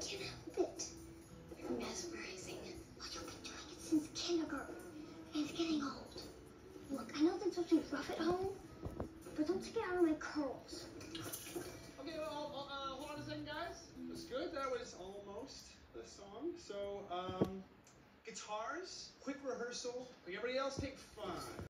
Can't help it. You're mesmerizing. Well, you've been doing it since kindergarten. And it's getting old. Look, I know things must be rough at home, but don't take it out on my curls. Okay, well, uh, hold on a second, guys. That's good. That was almost the song. So, um, guitars, quick rehearsal. Like everybody else, take five.